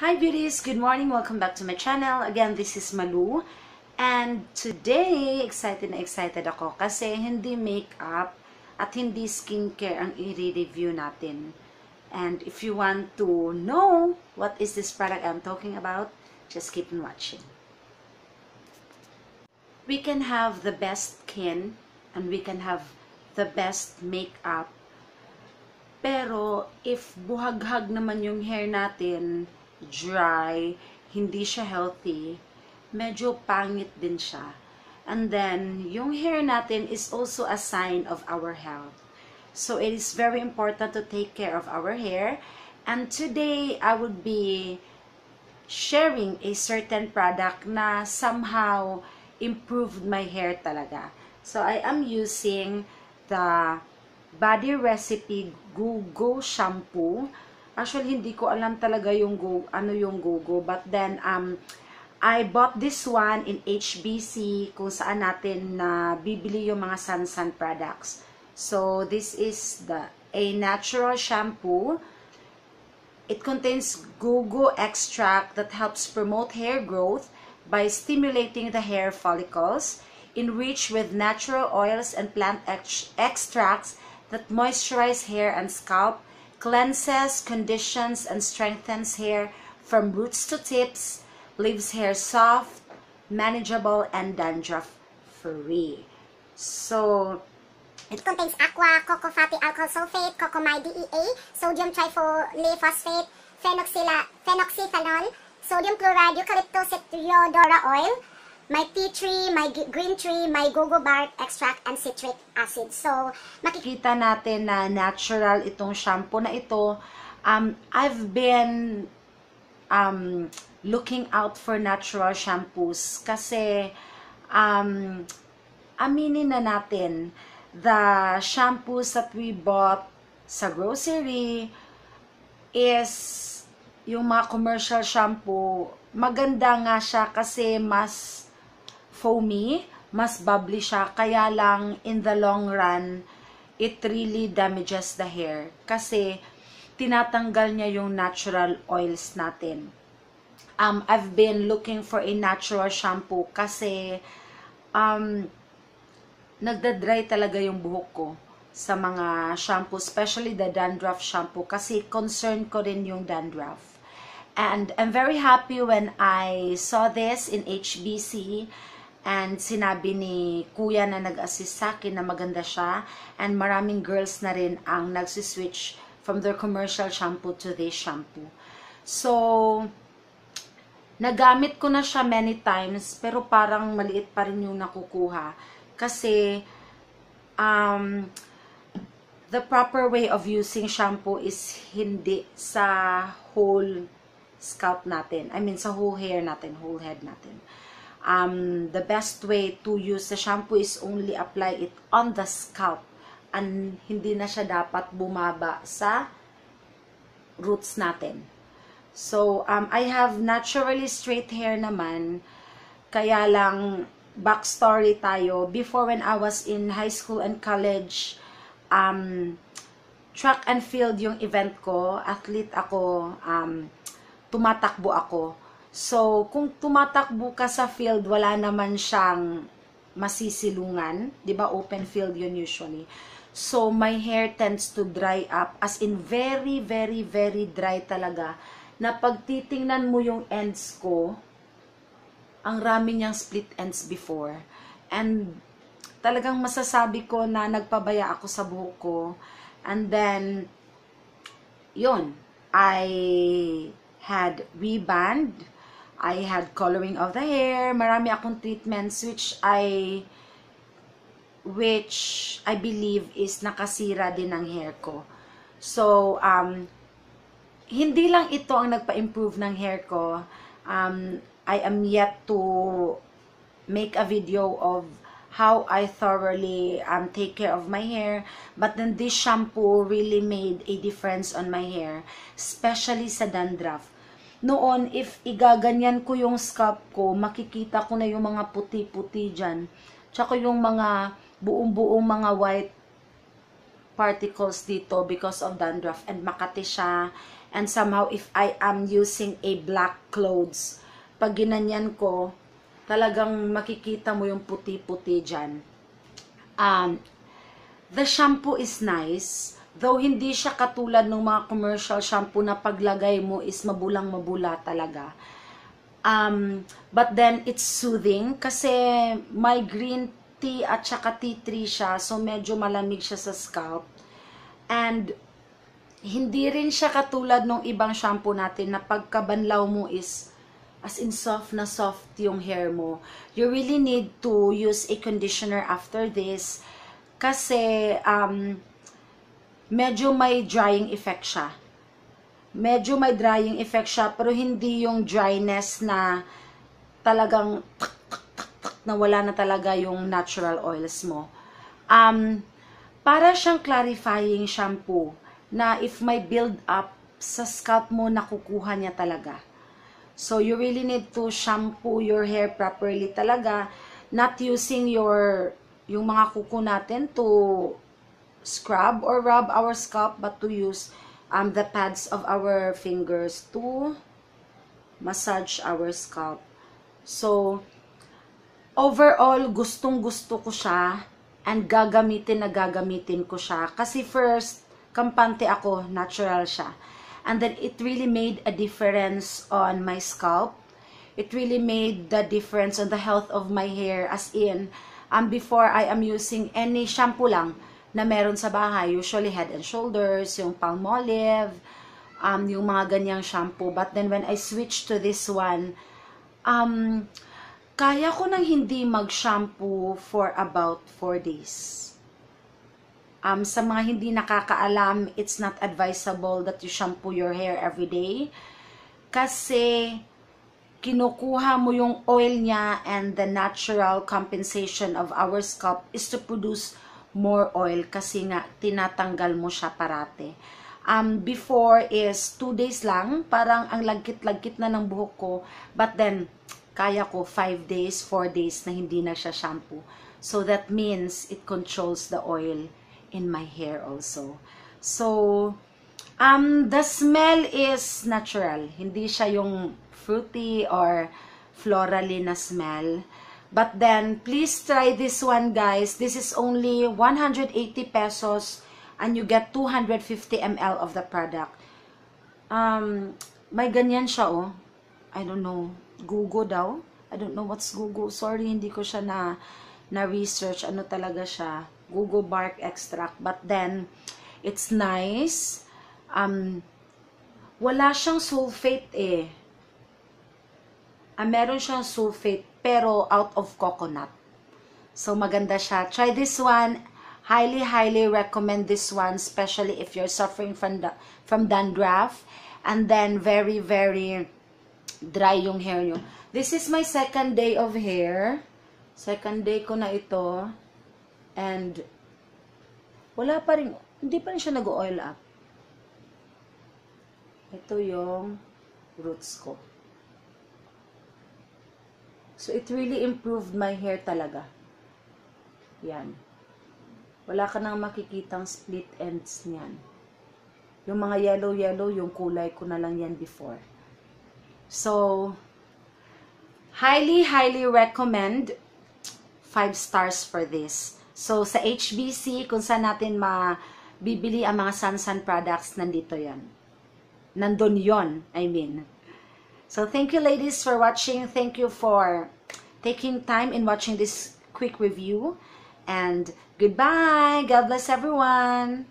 Hi beauties! Good morning! Welcome back to my channel. Again, this is Malu. And today, excited na excited ako kasi hindi makeup at hindi skincare ang i-review natin. And if you want to know what is this product I'm talking about, just keep on watching. We can have the best skin and we can have the best makeup. Pero if buhaghag naman yung hair natin, dry, hindi siya healthy, medyo pangit din siya. And then, yung hair natin is also a sign of our health. So, it is very important to take care of our hair. And today, I would be sharing a certain product na somehow improved my hair talaga. So, I am using the Body Recipe Go Go Shampoo Actually, hindi ko alam talaga yung go, ano yung go-go. But then, um, I bought this one in HBC kung saan natin na uh, bibili yung mga Sansan products. So, this is the a natural shampoo. It contains go-go extract that helps promote hair growth by stimulating the hair follicles, enriched with natural oils and plant ex extracts that moisturize hair and scalp, cleanses, conditions, and strengthens hair from roots to tips, leaves hair soft, manageable, and dandruff-free. So, it contains aqua, cocoa fatty alcohol sulfate, cocomide DEA, sodium triphosphate, phenoxyla, phenoxyethanol, sodium chloride, eucalyptus cetiodora oil, may tea tree, may green tree, may gogo bark extract, and citric acid. So, makikita natin na natural itong shampoo na ito. Um, I've been um, looking out for natural shampoos kasi um, aminin na natin the shampoos that we bought sa grocery is yung mga commercial shampoo maganda nga siya kasi mas foamy, mas bubbly siya. Kaya lang, in the long run, it really damages the hair. Kasi, tinatanggal niya yung natural oils natin. Um, I've been looking for a natural shampoo kasi um, nagda-dry talaga yung buhok ko sa mga shampoo, especially the dandruff shampoo kasi concern ko rin yung dandruff. And I'm very happy when I saw this in HBC And sinabi ni kuya na nag-assist sa akin na maganda siya. And maraming girls na rin ang nagsiswitch from their commercial shampoo to this shampoo. So, nagamit ko na siya many times, pero parang maliit pa rin yung nakukuha. Kasi, um, the proper way of using shampoo is hindi sa whole scalp natin. I mean, sa whole hair natin, whole head natin um, the best way to use the shampoo is only apply it on the scalp and hindi na siya dapat bumaba sa roots natin. So, um, I have naturally straight hair naman, kaya lang backstory tayo. Before when I was in high school and college, um, track and field yung event ko, athlete ako, um, tumatakbo ako. So, kung tumatakbo ka sa field, wala naman siyang masisilungan. ba diba? Open field yun usually. So, my hair tends to dry up. As in, very, very, very dry talaga. Na pag titingnan mo yung ends ko, ang rami niyang split ends before. And, talagang masasabi ko na nagpabaya ako sa buhok ko. And then, yun, I had reband I had coloring of the hair. Marami akong treatments which I which I believe is nakasira din ng hair ko. So, um, hindi lang ito ang nagpa-improve ng hair ko. Um, I am yet to make a video of how I thoroughly um, take care of my hair. But then this shampoo really made a difference on my hair, especially sa dandruff noon, if igaganyan ko yung scalp ko, makikita ko na yung mga puti-puti dyan. Tsaka yung mga buong-buong mga white particles dito because of dandruff. And makati siya. And somehow, if I am using a black clothes, pag ginanyan ko, talagang makikita mo yung puti-puti dyan. Um, the shampoo is nice, though hindi siya katulad ng mga commercial shampoo na paglagay mo is mabulang-mabula talaga. Um, but then, it's soothing kasi may green tea at saka tea tree siya, so medyo malamig siya sa scalp. And, hindi rin siya katulad ng ibang shampoo natin na pagkabanlaw mo is as in soft na soft yung hair mo. You really need to use a conditioner after this kasi um, medyo may drying effect siya. Medyo may drying effect siya pero hindi yung dryness na talagang tak, tak, tak, tak, na wala na talaga yung natural oils mo. Um, para siyang clarifying shampoo na if may build up sa scalp mo, nakukuha niya talaga. So, you really need to shampoo your hair properly talaga. Not using your, yung mga kuko natin to scrub or rub our scalp, but to use um, the pads of our fingers to massage our scalp. So, overall, gustong gusto ko siya and gagamitin na gagamitin ko siya. Kasi first, kampante ako, natural siya. And then it really made a difference on my scalp. It really made the difference on the health of my hair as in, um, before I am using any shampoo lang na meron sa bahay, usually head and shoulders, yung palmolive, um, yung mga ganyang shampoo. But then when I switched to this one, um, kaya ko nang hindi mag-shampoo for about 4 days. Um, sa mga hindi nakakaalam, it's not advisable that you shampoo your hair every day. Kasi, kinukuha mo yung oil niya and the natural compensation of our scalp is to produce more oil kasi nga tinatanggal mo siya parate. Um, before is 2 days lang, parang ang lagkit-lagkit na ng buhok ko. But then, kaya ko 5 days, 4 days na hindi na siya shampoo. So that means it controls the oil in my hair also. So, um, the smell is natural. Hindi siya yung fruity or florally na smell. But then, please try this one, guys. This is only 180 pesos and you get 250 ml of the product. Um, may ganyan siya, oh. I don't know. Gugo daw. I don't know what's gugo. Sorry, hindi ko siya na na-research. Ano talaga siya gugu bark extract. But then, it's nice. Um, wala siyang sulfate eh. Ah, meron siyang sulfate, pero out of coconut. So, maganda siya. Try this one. Highly, highly recommend this one, especially if you're suffering from, the, from dandruff. And then, very, very dry yung hair nyo. This is my second day of hair. Second day ko na ito. And, wala pa rin, hindi pa rin siya nag-oil up. Ito yung roots ko. So, it really improved my hair talaga. Yan. Wala ka nang makikitang split ends niyan. Yung mga yellow-yellow, yung kulay ko na lang yan before. So, highly, highly recommend 5 stars for this. So, sa HBC, kung saan natin mabibili ang mga Sansan products, nandito yan. Nandun yon I mean. So, thank you ladies for watching. Thank you for taking time in watching this quick review. And goodbye. God bless everyone.